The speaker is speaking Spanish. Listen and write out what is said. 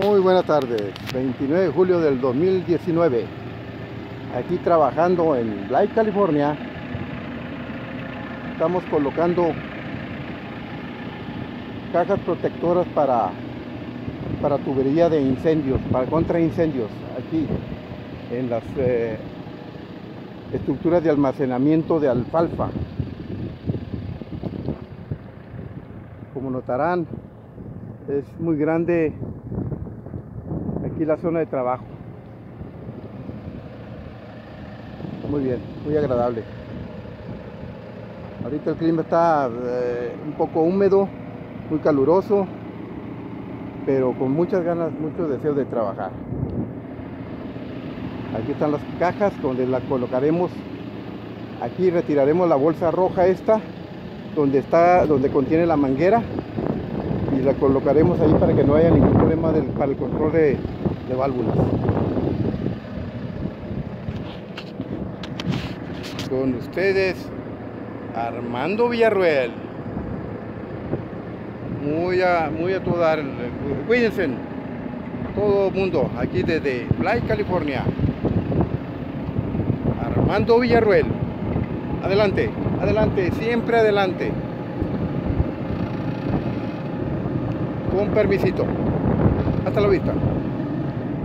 Muy buenas tardes, 29 de julio del 2019. Aquí trabajando en Blythe, California. Estamos colocando cajas protectoras para, para tubería de incendios, para contra incendios, aquí en las eh, estructuras de almacenamiento de alfalfa. Como notarán, es muy grande aquí la zona de trabajo. Muy bien, muy agradable. Ahorita el clima está eh, un poco húmedo, muy caluroso, pero con muchas ganas, mucho deseo de trabajar. Aquí están las cajas donde la colocaremos. Aquí retiraremos la bolsa roja esta, donde está, donde contiene la manguera y la colocaremos ahí para que no haya ningún problema para el control de, de válvulas. Con ustedes, Armando Villarruel. Muy a, muy a todo dar. Cuídense, todo mundo, aquí desde Blythe, California. Armando Villarruel. Adelante, adelante, siempre adelante. Con permisito. Hasta la vista.